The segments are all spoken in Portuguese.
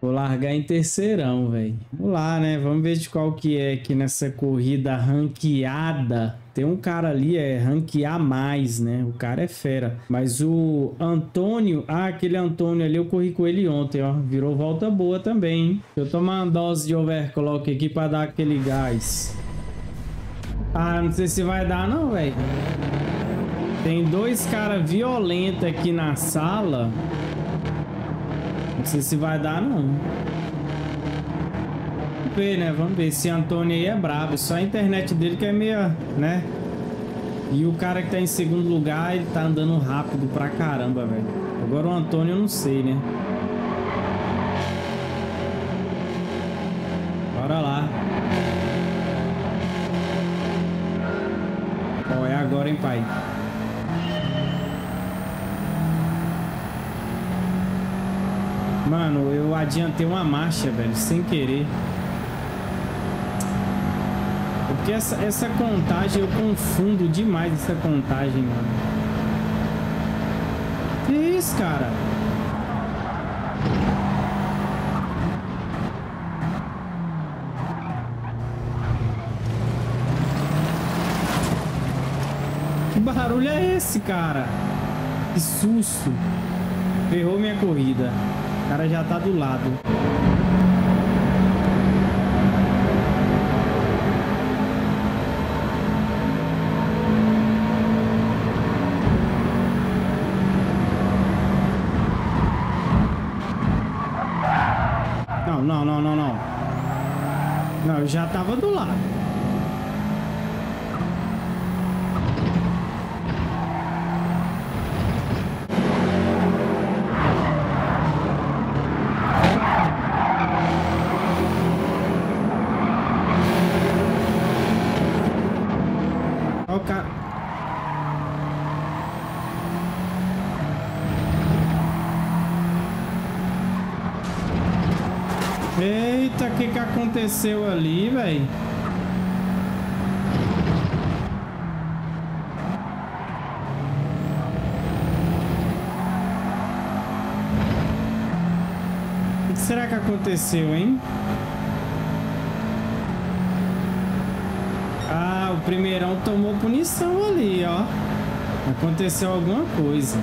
Vou largar em terceirão, velho. Vamos lá, né? Vamos ver de qual que é aqui nessa corrida ranqueada. Tem um cara ali, é ranquear mais, né? O cara é fera. Mas o Antônio... Ah, aquele Antônio ali, eu corri com ele ontem, ó. Virou volta boa também, hein? Eu tomar uma dose de overclock aqui pra dar aquele gás. Ah, não sei se vai dar não, velho. Tem dois caras violentos aqui na sala. Não sei se vai dar, não. Vamos ver, né? Vamos ver. Esse Antônio aí é brabo. Só a internet dele que é meio, né? E o cara que tá em segundo lugar, ele tá andando rápido pra caramba, velho. Agora o Antônio eu não sei, né? Bora lá. Ó, é agora, hein, pai? Mano, eu adiantei uma marcha, velho, sem querer. Porque essa, essa contagem, eu confundo demais essa contagem, mano. Que isso, cara? Que barulho é esse, cara? Que susto. Ferrou minha corrida cara já tá do lado. Não, não, não, não, não. Não, eu já tava do lado. Aconteceu ali, velho? O que será que aconteceu, hein? Ah, o primeirão tomou punição ali, ó. Aconteceu alguma coisa.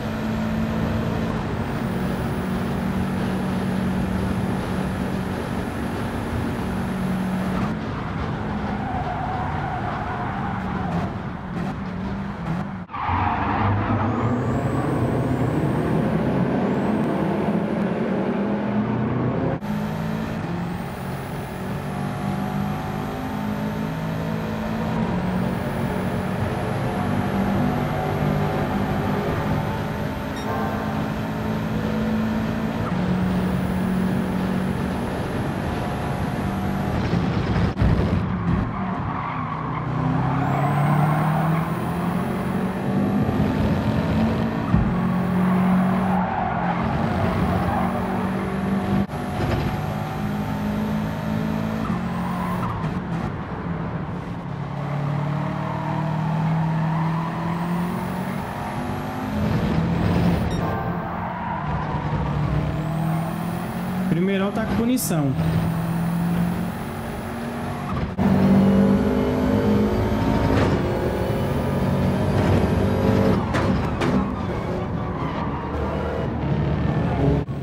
Primeirão tá com punição.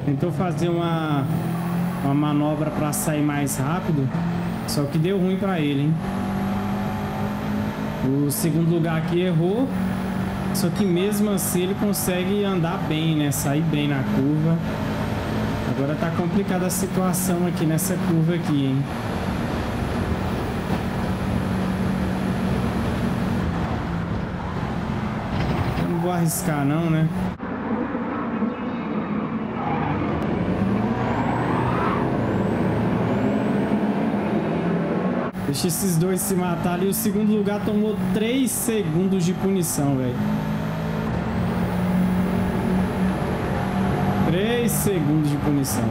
Tentou fazer uma, uma manobra para sair mais rápido, só que deu ruim para ele, hein? O segundo lugar aqui errou, só que mesmo assim ele consegue andar bem, né? Sair bem na curva. Agora tá complicada a situação aqui nessa curva aqui, hein? Eu não vou arriscar não, né? Deixa esses dois se matar ali. O segundo lugar tomou 3 segundos de punição, velho. 3 segundos de punição.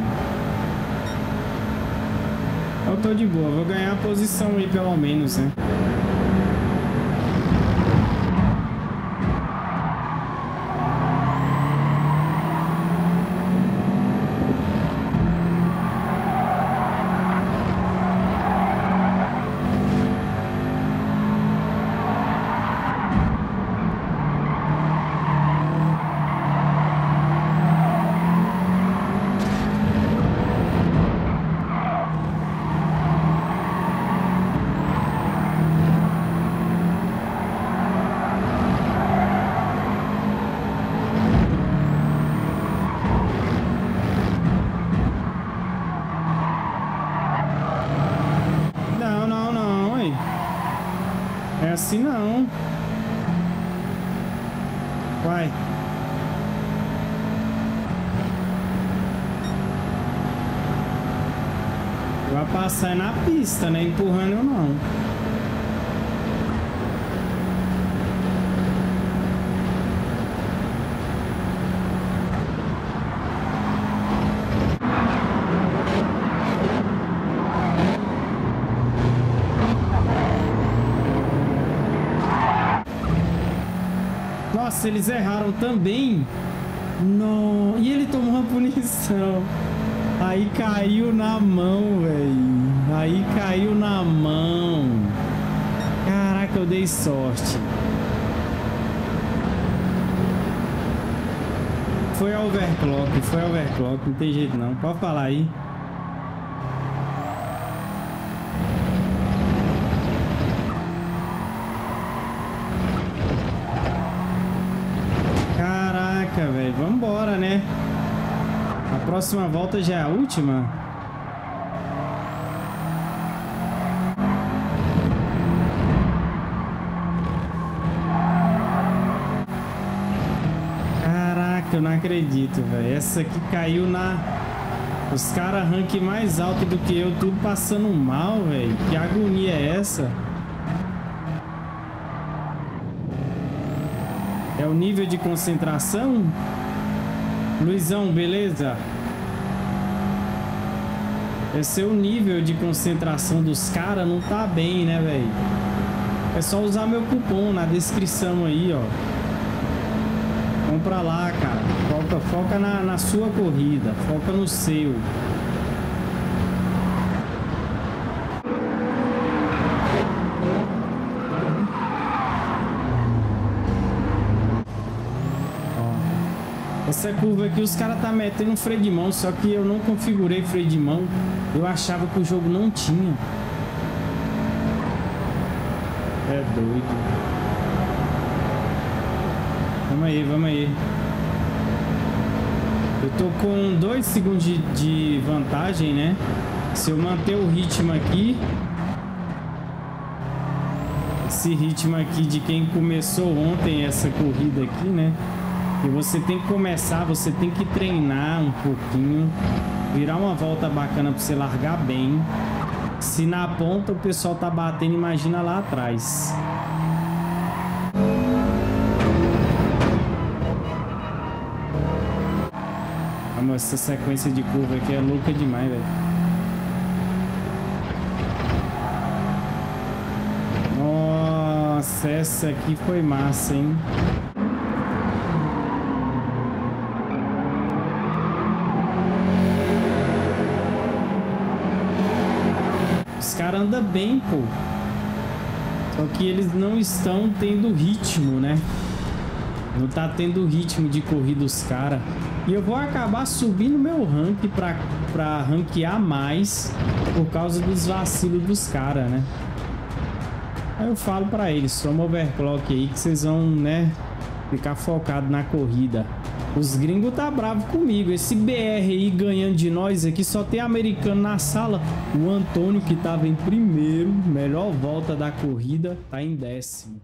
Eu tô de boa, vou ganhar a posição aí pelo menos, né? Assim não. Vai. Vai passar na pista, né? Empurrando eu não. Nossa, eles erraram também. Não. E ele tomou uma punição. Aí caiu na mão, velho. Aí caiu na mão. Caraca, eu dei sorte. Foi overclock, foi overclock, não tem jeito não. Pode falar aí. Caraca, velho. Vambora, né? A próxima volta já é a última? Caraca, eu não acredito, velho. Essa aqui caiu na... Os caras rank mais alto do que eu, tudo passando mal, velho. Que agonia é essa? É o nível de concentração? Luizão, beleza? É o nível de concentração dos caras, não tá bem, né, velho? É só usar meu cupom na descrição aí, ó. Compra lá, cara. Foca, foca na, na sua corrida, foca no seu. Essa curva aqui os caras tá metendo freio de mão, só que eu não configurei freio de mão. Eu achava que o jogo não tinha. É doido. Vamos aí, vamos aí. Eu tô com dois segundos de, de vantagem, né? Se eu manter o ritmo aqui... Esse ritmo aqui de quem começou ontem essa corrida aqui, né? E você tem que começar, você tem que treinar um pouquinho, virar uma volta bacana para você largar bem. Se na ponta o pessoal tá batendo, imagina lá atrás. Essa sequência de curva aqui é louca demais, velho. Nossa, essa aqui foi massa, hein? Cara anda bem, pô. Só que eles não estão tendo ritmo, né? Não tá tendo ritmo de corrida os caras. E eu vou acabar subindo meu rank pra, pra ranquear mais por causa dos vacilos dos caras, né? Aí eu falo pra eles, toma overclock aí que vocês vão, né, ficar focado na corrida. Os gringos tá bravo comigo. Esse BR aí ganhando de nós aqui só tem americano na sala. O Antônio que tava em primeiro, melhor volta da corrida, tá em décimo.